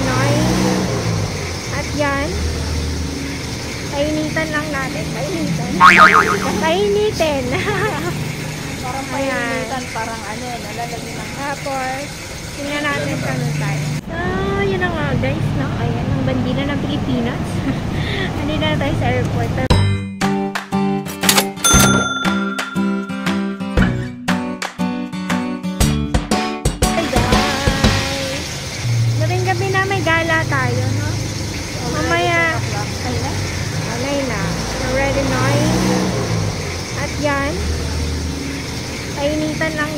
9. At yan, kainitan lang natin. Kainitan. Kainitin. Parang Ayan. painitan, parang ano, nalalagyan ng Tapos, tingnan natin kung ano tayo. So, yun na nga guys, no? Ayan, ang bandila ng Pilipinas. Andito na tayo sa airport.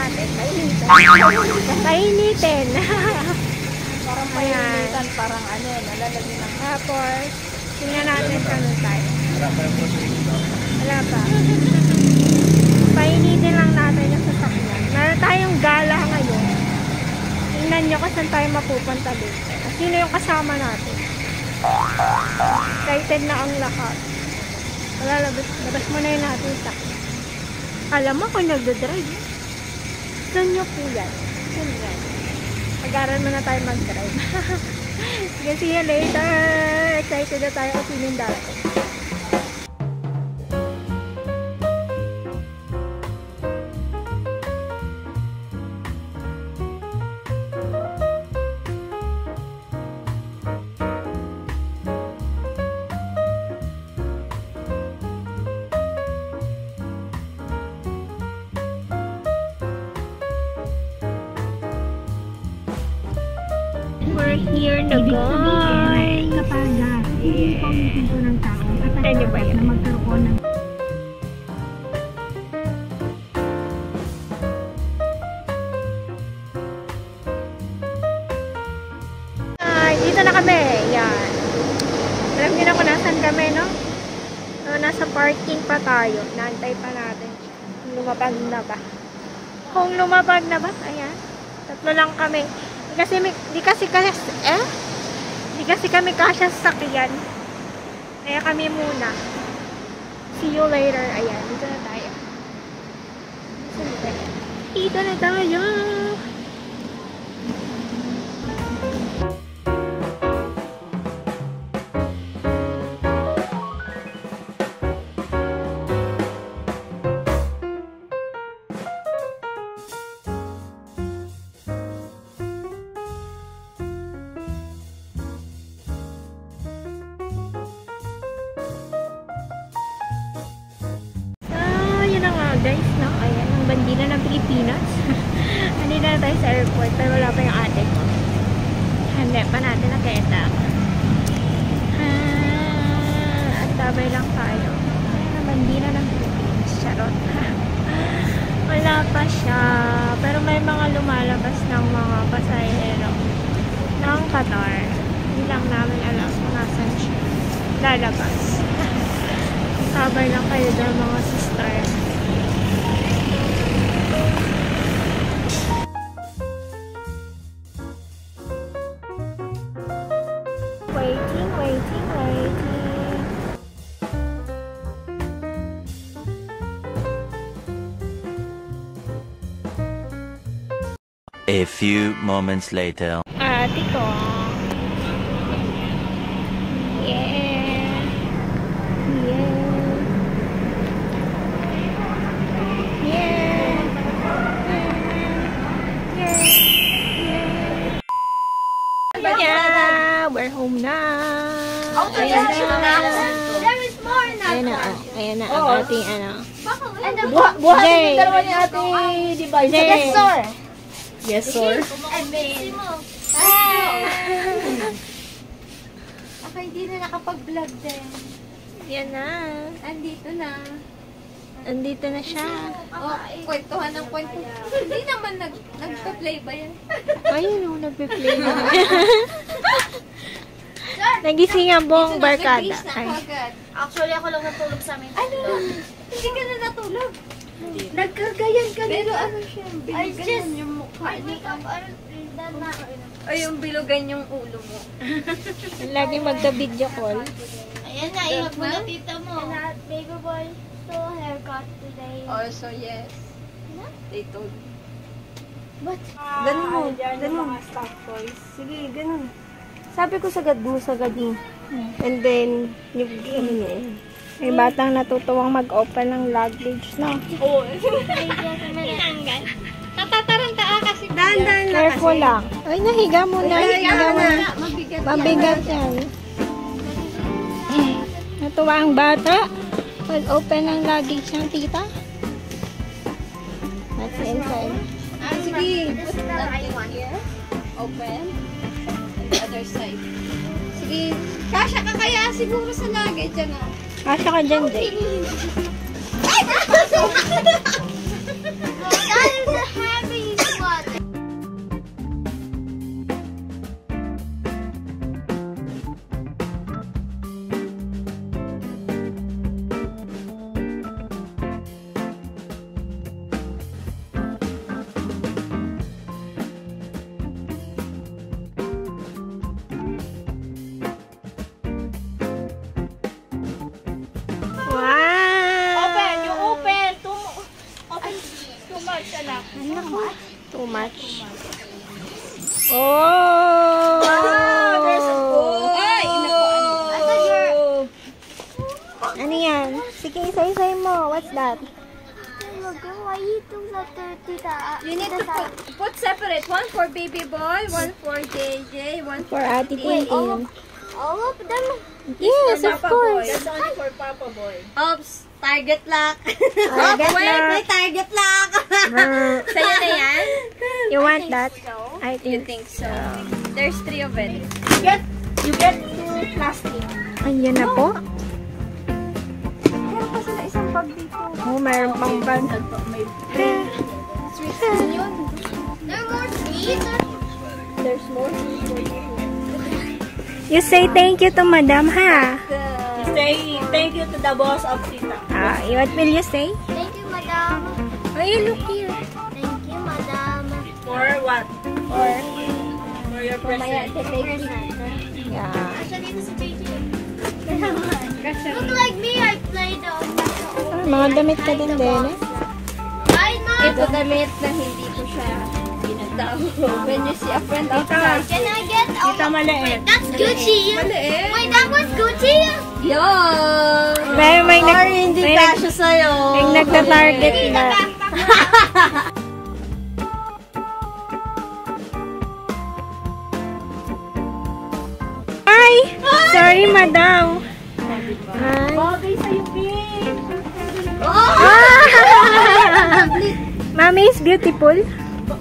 Natin. Kainitan. Kainitin. Parang painitan, parang ano, nalalagyan ng Tapos, tingnan natin kung ano tayo. Wala pa. Painitin lang natin yung sasakyan. Meron tayong gala ngayon. Tingnan nyo kung saan tayo mapupunta dito. At sino yung kasama natin. Excited na ang lahat. Wala, labas, labas mo na yun natin sa Alam mo kung nagdodrive. eh. Gusto nyo po yan. Sino yan? Mag-aral muna tayo mag-drive. Sige, see you later! Excited na tayo sino yung darating. We're here na guys! Kapag uh, i-inform ko ng tao, Ano ba yan? na magkaroon ng Ay, dito na kami. Yan. Alam niyo na kung nasan kami, no? So, nasa parking pa tayo. Naantay pa natin. Kung lumapag na ba. Kung lumapag na ba, ayan. Tatlo lang kami. Kasi, di kasi kasi, eh? Di kasi kami kasya sa sakyan. Kaya kami muna. See you later. Ayan, dito na tayo. Dito na tayo. Dito na tayo. Pilipinas. Andito na tayo sa airport, pero wala pa yung ate ko. Hindi pa natin nakita. Ah, at tabay lang tayo. Ayan, ang bandila ng Pilipinas. Charot. wala pa siya. Pero may mga lumalabas ng mga pasahero ng Qatar. Hindi lang namin alam kung nasan siya lalabas. Sabay lang kayo dyan mga sister. A few moments later. Ate ko. Yeah. Yeah. Yeah. Yeah. Yeah. Yeah. We're home na. Ayan na. There is more now. Ayan na. oh. Ayan na ang ating ano. Buha, Jay. yung dalawa ni ate? Jay. Yes, sir. Yes, sir. babe. Ako hindi na nakapag-vlog din. Yan na. Andito na. Andito na siya. Oh, kwentuhan ng kwento. hindi naman nag nagpa-play ba yan? Ayun o, nagpe-play na. Nagising ang buong barkada. Ay. Actually, ako lang natulog sa amin. Ano? Hindi ka na natulog. Nagkagayan ka Pero ano siya, I bilugan just- yung mukha I niya. Ay, yung bilugan yung ulo mo. Lagi magka-video call. Ayan na, ihag mo na tita mo. And that baby boy still haircut today. Also, yes. They told But, Ganun mo, ganun. Stock toys. Sige, ganun. Sabi ko sagad mo, sagad mo. And then, yung ano na yun. May batang natutuwang mag-open ng luggage, no? Oo. Tinanggal. Natataranta ka kasi. Dahan-dahan lang Careful lang. Ay, nahiga mo na. Nahiga mo na. Mabigat yan. Natuwa ang bata. Mag-open ng luggage ng tita. That's inside. Ah, sige. Put that one here. Open. And the other side. Sige. Kasha ka kaya siguro sa luggage, ano? Kasha ka dyan, Jay. Sige, isa-isay mo. What's that? Look, why you do that to tita? You need to put, put separate. One for baby boy, one for JJ, one For Ate Tintin. All of them? Yes, of Papa course. boy. That's only for Papa boy. Oops, target lock. Target Wait, lock. may target lock. Sa'yo na yan? You want that? I You think. think so? There's three of it. You get, you get two plastic. Ayan na po. Bag dito. Oh, mayroon pang bag. May There more? There's more. You say thank you to Madam, ha? Say thank you to the boss of Tita. Ah, what will you say? Thank you, madam. Oh, you look here. Thank you, madam. For what? Or, For your present. yeah. Mga damit ka din din, eh. Ito damit na hindi ko siya ginagawa. When you see a friend outside. Can I get um, Tita maliit. That's Gucci. Maliit. Wait, that was Gucci? Yo! Pero may nag- Sorry, hindi kasha sa'yo. May nagta-target na. Ay! Sorry, madam. Ay. Mommy is beautiful.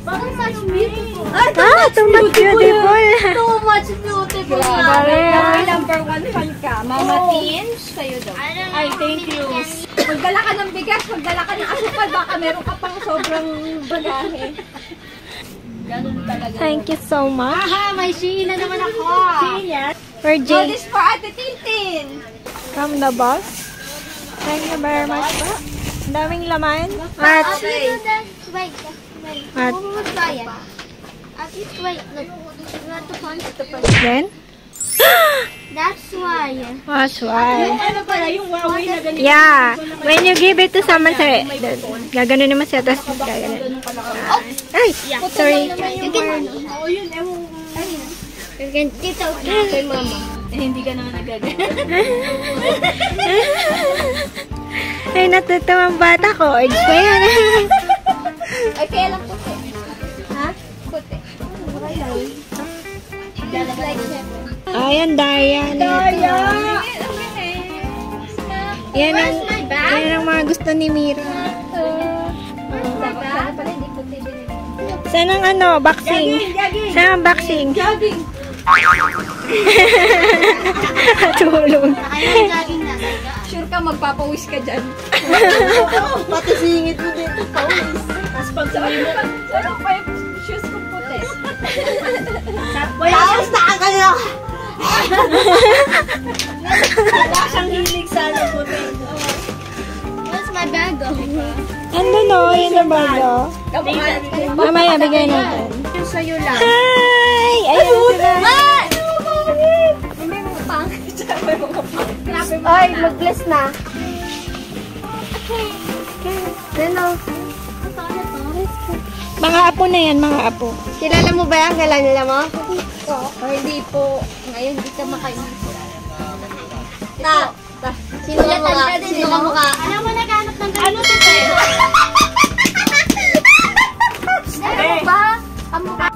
Bagay sa'yo, Pink. Ah, too much beautiful. Too much beautiful. Grabe. number one fan ka. Mama Teens, sa'yo daw. Ay, thank you. Magdala ka ng bigas, magdala ka ng asukal, baka meron ka pang sobrang bagahe. Ganun talaga. Thank you so much. Aha, may Sheila naman ako. For Oh, Jay this for Ate Tintin. from the boss. Thank you very much po. Daming laman. At, wait. At-? At least wait, look. Then, That's why. that's why. Ano pala, yung Huawei na ganito. Yeah. When you give it to someone, say, gagano naman siya, tapos gagano. Ay, sorry. You can, Oo, yun, ewan. you can, dito, kay mama. Eh, hindi ka naman nagagana. Ay, natutawang bata ko. Eggs pa yan. Ay, kaya lang puti. Ha? Puti. Ayan, Dayan. Daya! Yan ang, yan ang mga gusto ni Mira. Saan ang ano, boxing? Saan ang boxing? Jogging! Tulong. Jogging. Sure ka magpapawis ka dyan. Pati singit mo din. Tapos pag sabi mo, Ano pa yung shoes ko puti? Tapos na kayo! wala siyang hilig sa ano po. What's my bag go? Ano no, yun ang bago. Mamaya, bigay natin. Yung sa'yo lang. Hi! Ayun sila. Mga Ay, mag-bless na. Ano? Mga apo na yan, mga apo. Kilala mo ba yan? Kilala nila mo? O hindi po. sa'yo, hindi ka makainis. Ta, ta. Sino ka mukha? Sino ka mukha? Alam mo, naghanap ng Ano si Pedro? Ano ba? Ang mukha.